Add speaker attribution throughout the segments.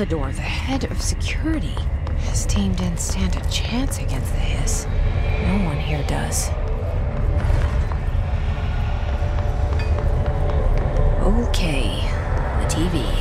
Speaker 1: Salvador, the head of security. His team didn't stand a chance against the Hiss. No one here does. Okay, the TV.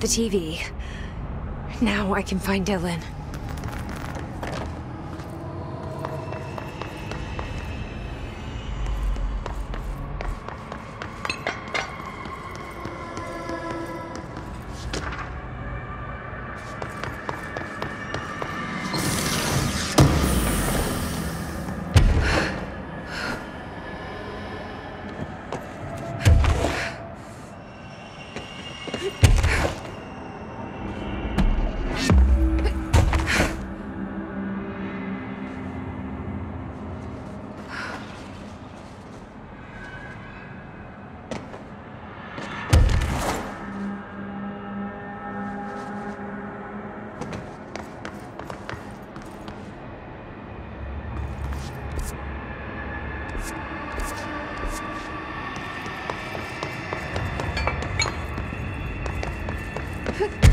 Speaker 1: The TV. Now I can find Dylan.
Speaker 2: Huh?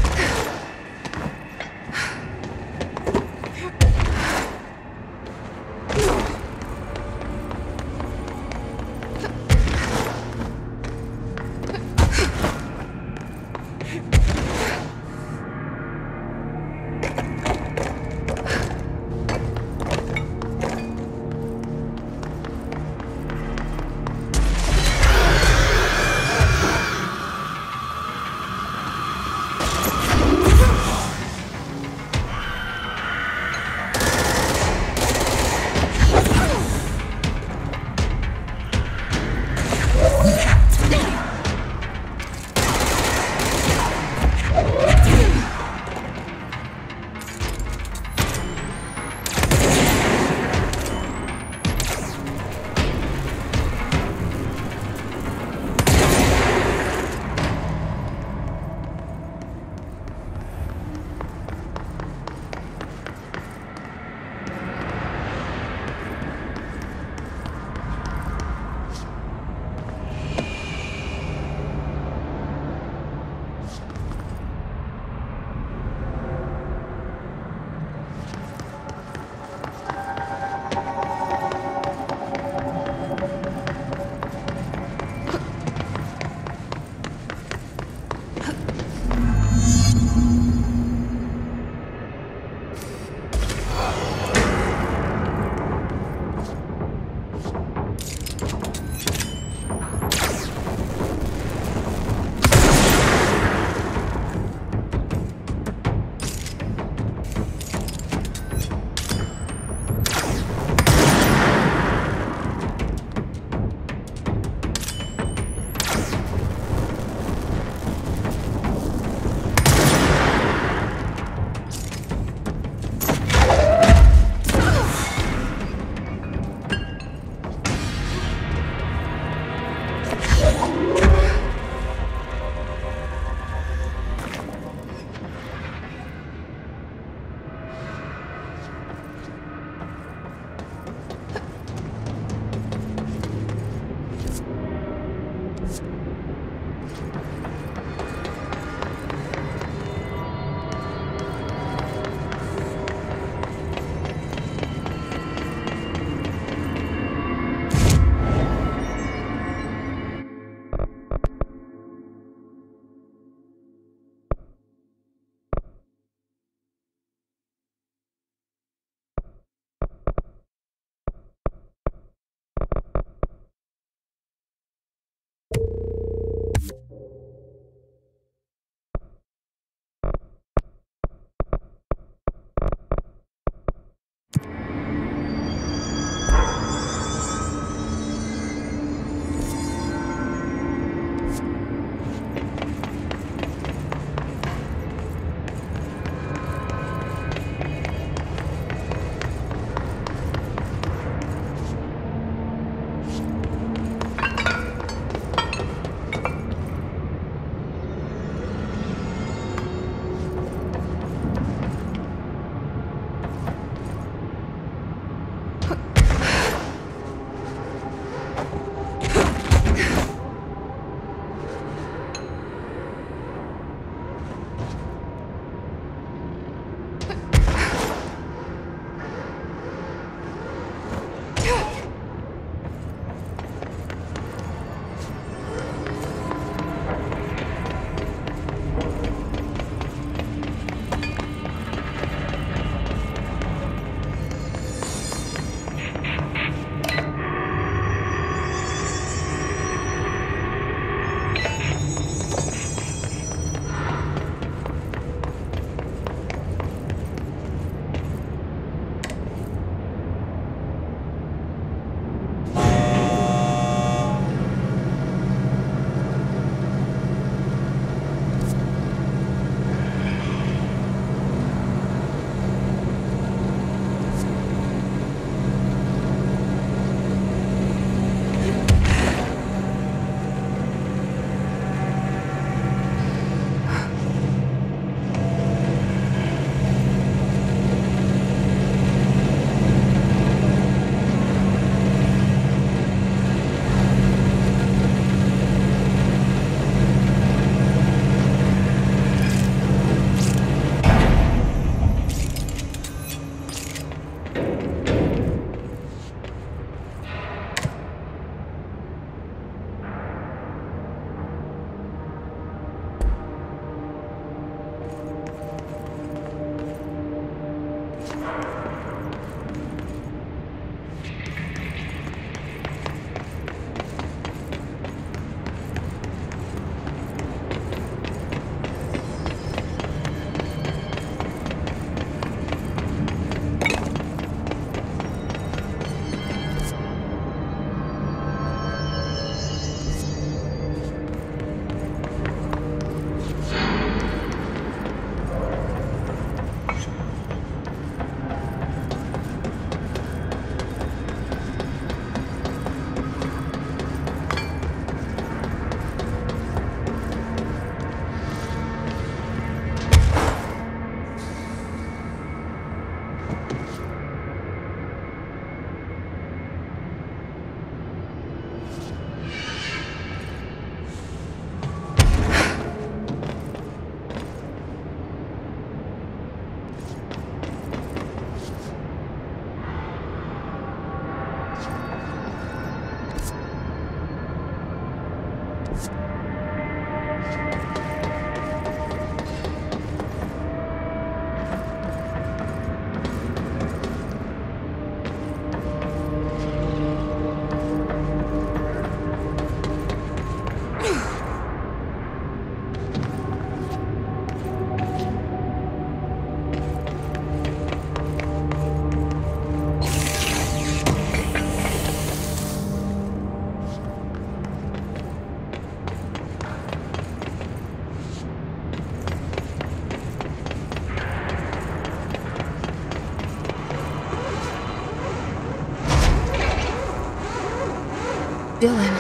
Speaker 2: Dylan.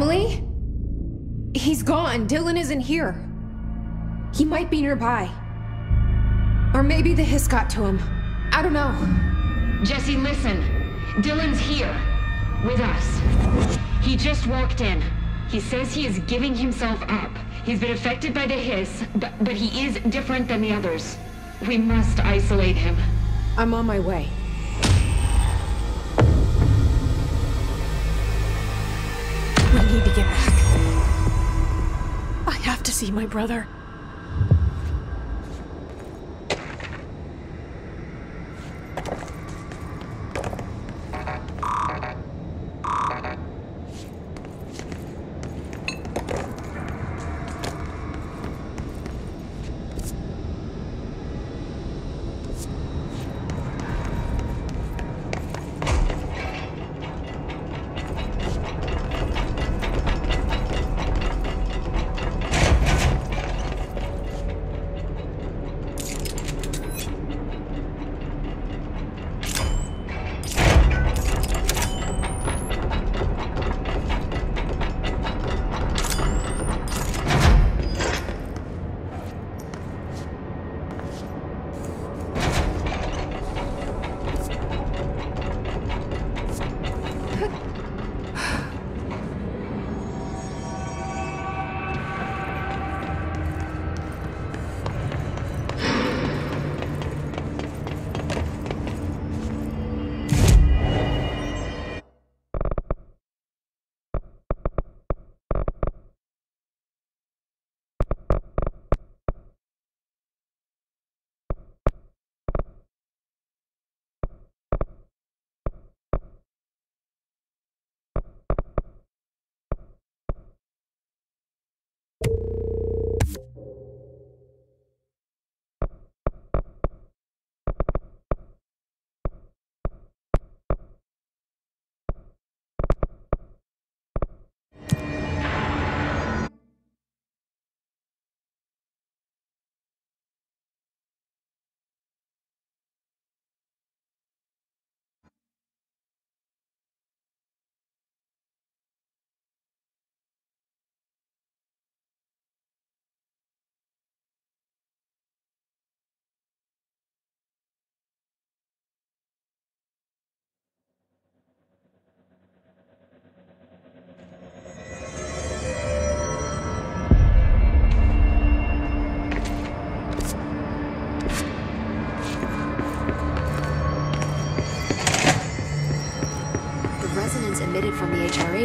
Speaker 3: Emily? He's gone. Dylan isn't here. He might be nearby. Or maybe the hiss got to him. I don't know.
Speaker 2: Jesse, listen. Dylan's here. With us. He just walked in. He says he is giving himself up. He's been affected by the hiss, but, but he is different than the others. We must isolate him.
Speaker 3: I'm on my way.
Speaker 1: We need to get back. I have to see my brother.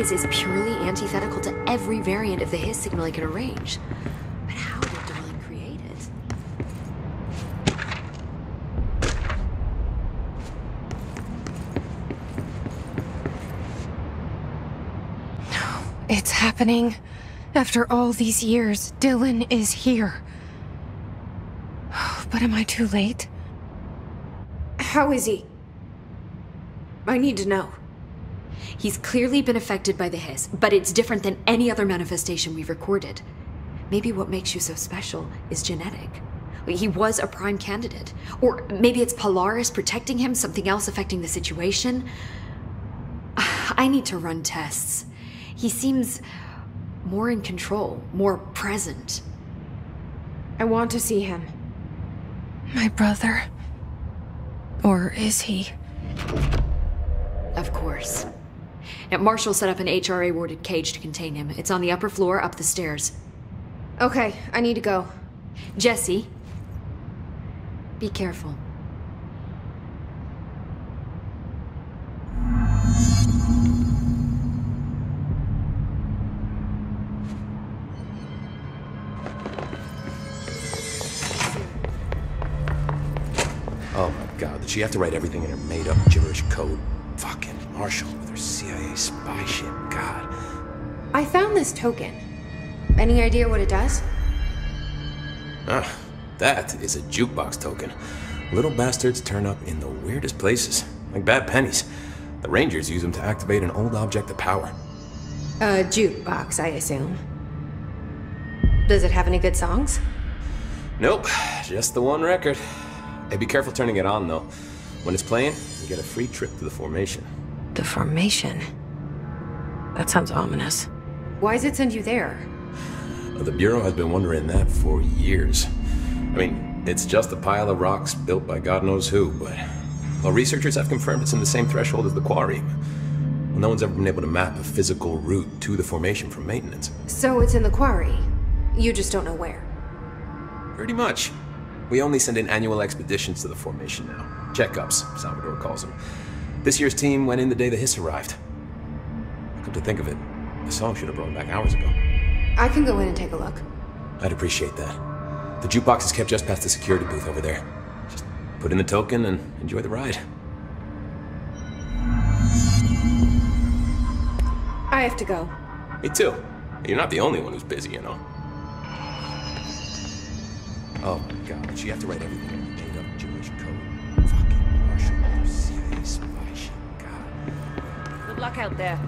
Speaker 4: HRAs is purely antithetical to every variant of the Hiss signal I can arrange. But how did Darling create it?
Speaker 3: No, It's happening. After all these years, Dylan is here. Oh, but am I too late? How is he? I need to know.
Speaker 4: He's clearly been affected by the Hiss, but it's different than any other manifestation we've recorded. Maybe what makes you so special is genetic. He was a prime candidate. Or maybe it's Polaris protecting him, something else affecting the situation. I need to run tests. He seems more in control, more present.
Speaker 3: I want to see him.
Speaker 1: My brother. Or is he?
Speaker 4: Of course. Now, Marshall set up an HRA warded cage to contain him. It's on the upper floor, up the stairs.
Speaker 3: Okay, I need to go.
Speaker 4: Jesse, be careful.
Speaker 5: Oh my god, did she have to write everything in her made up gibberish code? Fucking Marshall with her CIA spy ship. god.
Speaker 3: I found this token. Any idea what it does?
Speaker 5: Ah, that is a jukebox token. Little bastards turn up in the weirdest places, like bad pennies. The Rangers use them to activate an old object of power.
Speaker 3: A jukebox, I assume. Does it have any good songs?
Speaker 5: Nope, just the one record. Hey, be careful turning it on, though. When it's playing, you get a free trip to the formation.
Speaker 1: The formation. That sounds ominous.
Speaker 3: Why does it send you there?
Speaker 5: The Bureau has been wondering that for years. I mean, it's just a pile of rocks built by God knows who, but... Well, researchers have confirmed it's in the same threshold as the quarry. Well, no one's ever been able to map a physical route to the formation from maintenance.
Speaker 3: So it's in the quarry. You just don't know where.
Speaker 5: Pretty much. We only send in annual expeditions to the formation now. Checkups, Salvador calls them. This year's team went in the day the Hiss arrived. Come to think of it, the song should have brought back hours ago.
Speaker 3: I can go in and take a look.
Speaker 5: I'd appreciate that. The jukebox is kept just past the security booth over there. Just put in the token and enjoy the ride.
Speaker 3: I have to go.
Speaker 5: Me too. You're not the only one who's busy, you know. Oh my god, she have to write everything in up gibberish code? Fucking
Speaker 4: luck out there.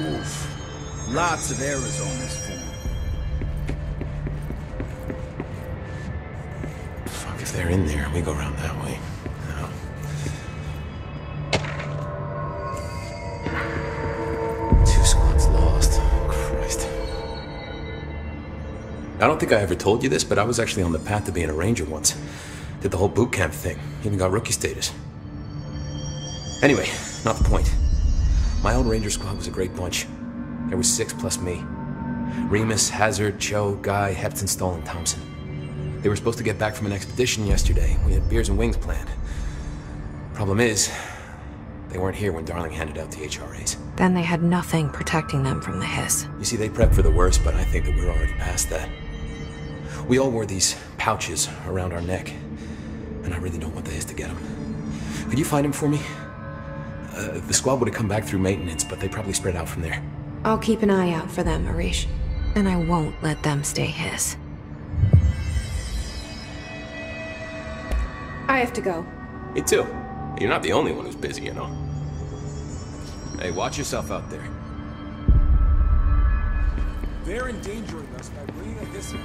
Speaker 6: Oof. Lots of errors on this form.
Speaker 5: Fuck, if they're in there, we go around that way. I don't think I ever told you this, but I was actually on the path to being a ranger once. Did the whole boot camp thing. Even got rookie status. Anyway, not the point. My old ranger squad was a great bunch. There was six plus me. Remus, Hazard, Cho, Guy, Hepton, Stoll, and Thompson. They were supposed to get back from an expedition yesterday. We had beers and wings planned. Problem is, they weren't here when Darling handed out the HRAs.
Speaker 1: Then they had nothing protecting them from the hiss.
Speaker 5: You see, they prepped for the worst, but I think that we're already past that. We all wore these pouches around our neck, and I really don't want the hiss to get them. Could you find him for me? Uh, the squad would have come back through maintenance, but they probably spread out from there.
Speaker 3: I'll keep an eye out for them, Arish.
Speaker 1: And I won't let them stay his.
Speaker 3: I have to go.
Speaker 5: Me too. You're not the only one who's busy, you know. Hey, watch yourself out there.
Speaker 7: They're endangering us by bringing a hiss in.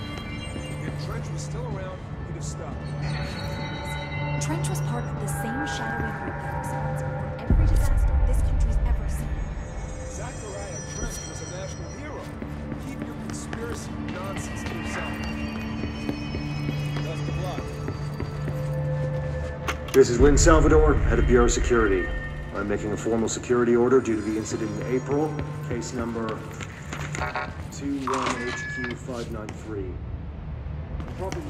Speaker 7: If Trench was still around, he'd have stopped.
Speaker 8: Trench was part of the same shadowy group that was responsible for every disaster this country's ever seen.
Speaker 7: Zachariah Trench was a national hero. Keep your conspiracy nonsense to yourself. Best of luck.
Speaker 9: This is Lynn Salvador, head of Bureau Security. I'm making a formal security order due to the incident in April, case number 21HQ593. Proper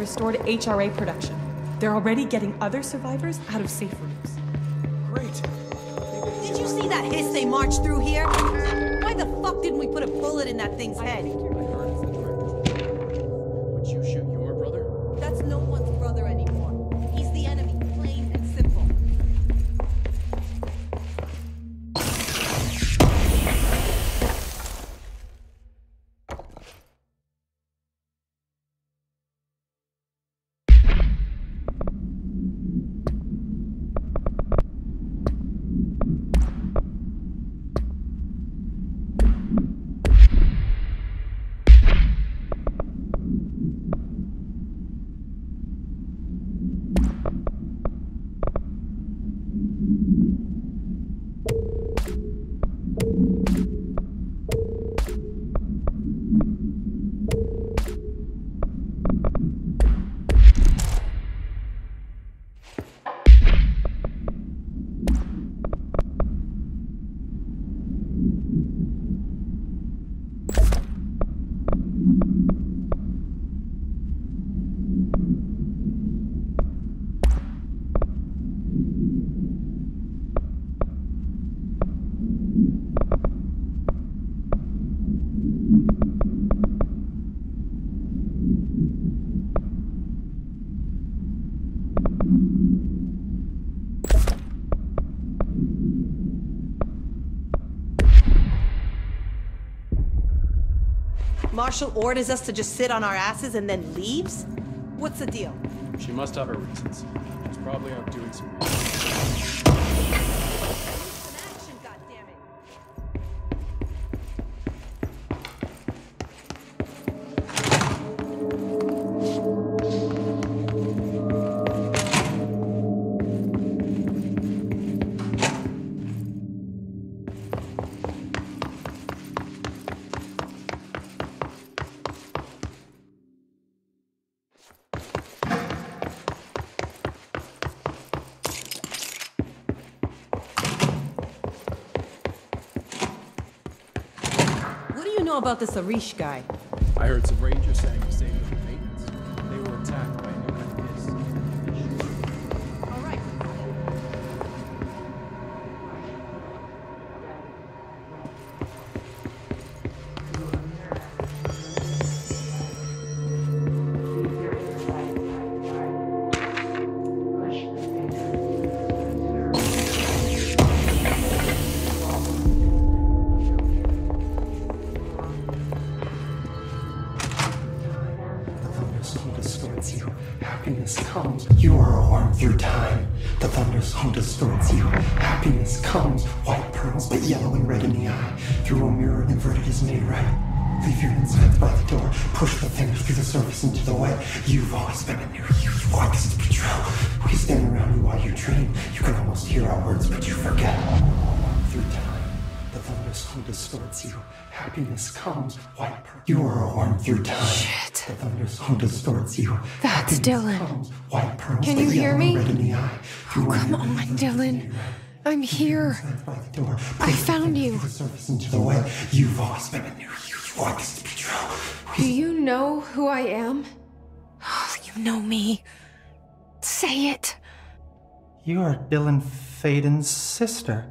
Speaker 10: restored HRA production. They're already getting other survivors out of safe rooms.
Speaker 7: Great.
Speaker 11: Did you see that hiss they marched through here? Why the fuck didn't we put a bullet in that thing's head? Marshall orders us to just sit on our asses and then leaves? What's the deal?
Speaker 7: She must have her reasons. She's probably out doing some.
Speaker 11: What about this Arish guy?
Speaker 7: I heard some rangers saying he saved
Speaker 12: you. Happiness comes. You are a worm through time. The thunder's home distorts you. Happiness comes. White pearls, but yellow and red in the eye. Through a mirror inverted is made right. Leave your insides by the door. Push the fingers through the surface into the wet. You've always been a new you. Want this to be true. We stand around you while you dream. You can almost hear our words, but you forget. Through time, thunder's distorts you. Happiness comes. White pearl. You are a worm through time. Shit. The thunder's home distorts you.
Speaker 3: That's
Speaker 12: Happiness
Speaker 3: Dylan.
Speaker 12: comes. White pearls,
Speaker 3: Can you hear me?
Speaker 12: red in the eye.
Speaker 3: Oh, come
Speaker 12: mirror
Speaker 3: on,
Speaker 12: inverted
Speaker 3: Dylan. I'm here.
Speaker 12: By the door.
Speaker 3: I found you.
Speaker 12: through the surface into the wet. You've always been a new you. You want this to be true.
Speaker 3: Do you know who I am?
Speaker 1: Oh, You know me. Say it.
Speaker 12: You are Dylan Faden's sister.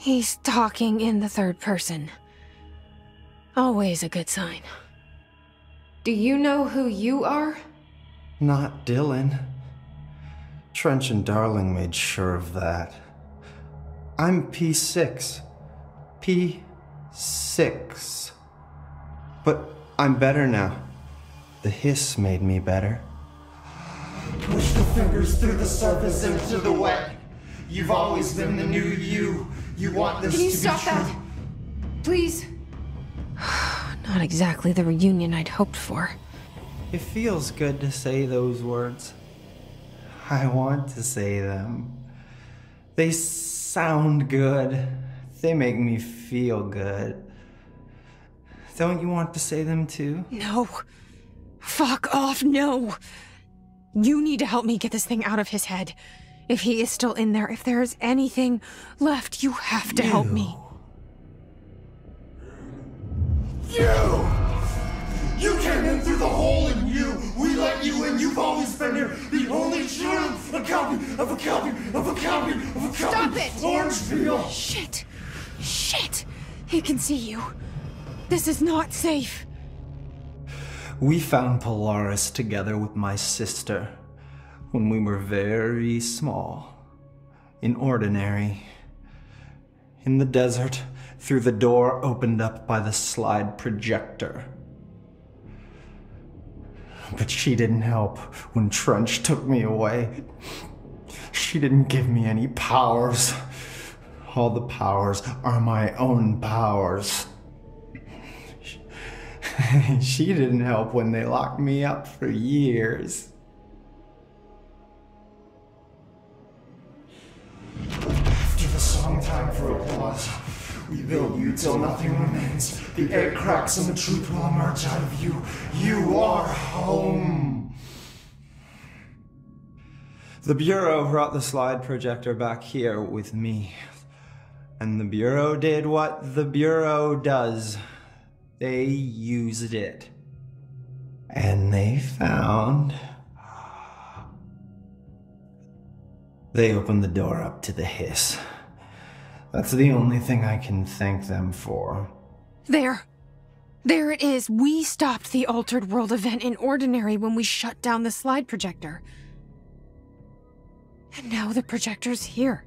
Speaker 1: He's talking in the third person. Always a good sign.
Speaker 3: Do you know who you are?
Speaker 12: Not Dylan. Trench and Darling made sure of that. I'm P6. P6. But I'm better now. The hiss made me better. Push the fingers through the surface into the wet. You've always been the new you. You want this
Speaker 3: Can you
Speaker 12: to
Speaker 3: stop
Speaker 12: be
Speaker 3: that? Please.
Speaker 1: Not exactly the reunion I'd hoped for.
Speaker 12: It feels good to say those words. I want to say them. They sound good. They make me feel good. Don't you want to say them too?
Speaker 1: No. Fuck off, no. You need to help me get this thing out of his head. If he is still in there, if there is anything left, you have to help me.
Speaker 12: You! You came in through the hole in you! We let you in! You've always been here! The only true! A copy of a copy of a copy of a copy!
Speaker 1: Stop it!
Speaker 12: Orange peel!
Speaker 1: Shit! Shit! He can see you. This is not safe.
Speaker 12: We found Polaris together with my sister when we were very small, in ordinary, in the desert, through the door opened up by the slide projector. But she didn't help when Trench took me away. She didn't give me any powers. All the powers are my own powers. she didn't help when they locked me up for years. After the song time for applause, we build you till nothing remains. The air cracks and the truth will emerge out of you. You are home. The Bureau brought the slide projector back here with me. And the Bureau did what the Bureau does they used it. And they found. They opened the door up to the hiss. That's the only thing I can thank them for.
Speaker 1: There. There it is. We stopped the Altered World event in Ordinary when we shut down the slide projector. And now the projector's here.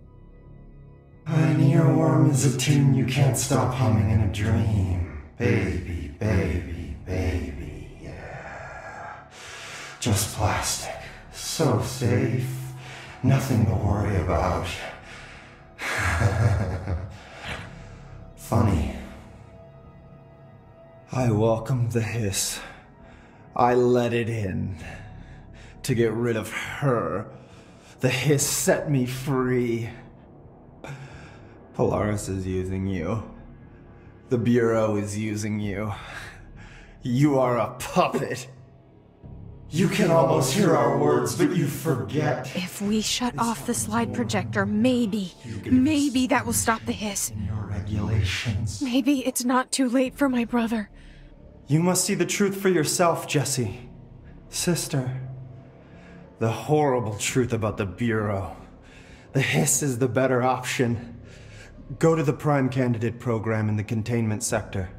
Speaker 12: An earworm is a tune you can't stop humming in a dream. Baby, baby, baby, yeah. Just plastic. So safe. Nothing to worry about. Funny. I welcomed the hiss. I let it in. To get rid of her. The hiss set me free. Polaris is using you. The Bureau is using you. You are a puppet. You can almost hear our words, but you forget.
Speaker 1: If we shut off the slide projector, maybe, maybe that will stop the hiss.
Speaker 12: Your regulations.
Speaker 1: Maybe it's not too late for my brother.
Speaker 12: You must see the truth for yourself, Jesse. Sister. The horrible truth about the Bureau. The hiss is the better option. Go to the Prime Candidate program in the containment sector.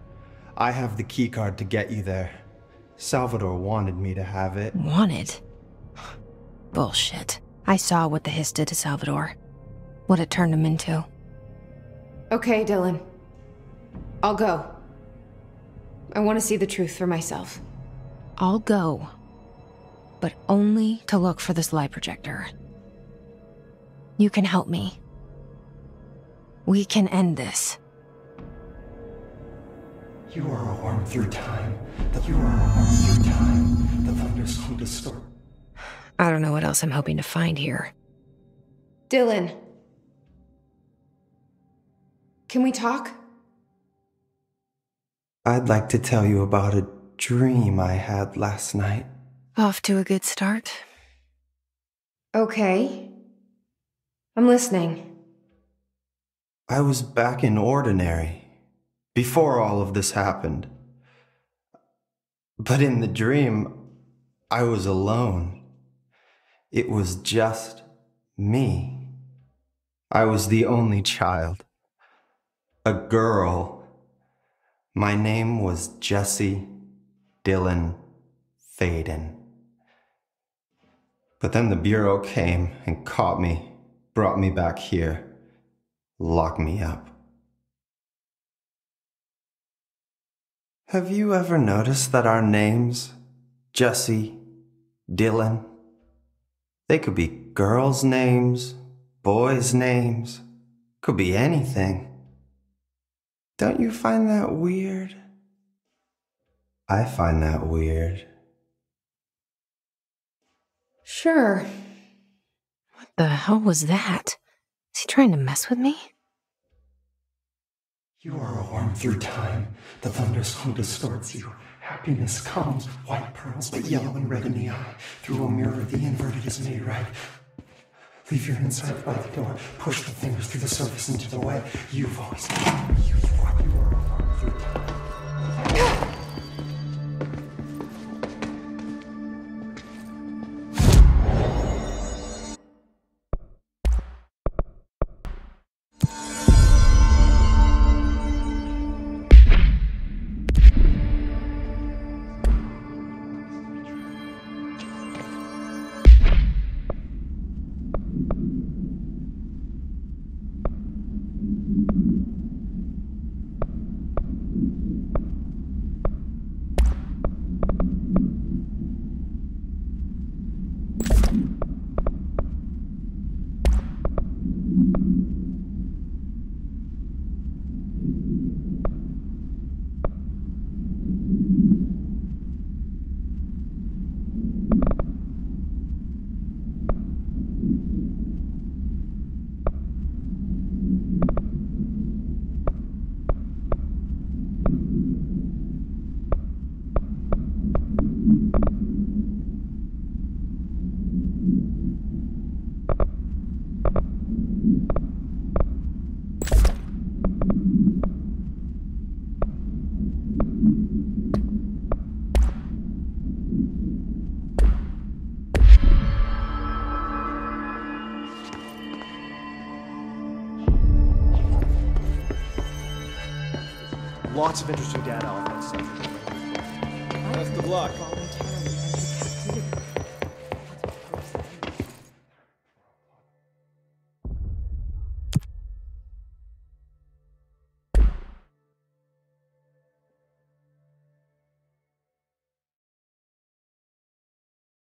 Speaker 12: I have the keycard to get you there. Salvador wanted me to have it.
Speaker 1: Wanted? Bullshit. I saw what the hiss did to Salvador. What it turned him into.
Speaker 3: Okay, Dylan. I'll go. I want to see the truth for myself.
Speaker 1: I'll go. But only to look for this slide projector. You can help me. We can end this.
Speaker 12: You are a worm through time. That you are a worm through time. The thunders come to storm.
Speaker 1: I don't know what else I'm hoping to find here.
Speaker 3: Dylan. Can we talk?
Speaker 12: I'd like to tell you about a dream I had last night.
Speaker 1: Off to a good start.
Speaker 3: Okay. I'm listening.
Speaker 12: I was back in Ordinary before all of this happened. But in the dream, I was alone. It was just me. I was the only child. A girl. My name was Jesse Dylan Faden. But then the Bureau came and caught me, brought me back here, locked me up. Have you ever noticed that our names, Jesse, Dylan, they could be girls' names, boys' names, could be anything. Don't you find that weird? I find that weird.
Speaker 3: Sure.
Speaker 1: What the hell was that? Is he trying to mess with me?
Speaker 12: You are a worm through time. The thunderstorm distorts you. Happiness comes, white pearls, but yellow and red in the eye. Through a mirror, the inverted is made right. Leave your inside by the door. Push the fingers through the surface into the way. You've always been you. You you are a worm through time.
Speaker 9: Lots of interesting data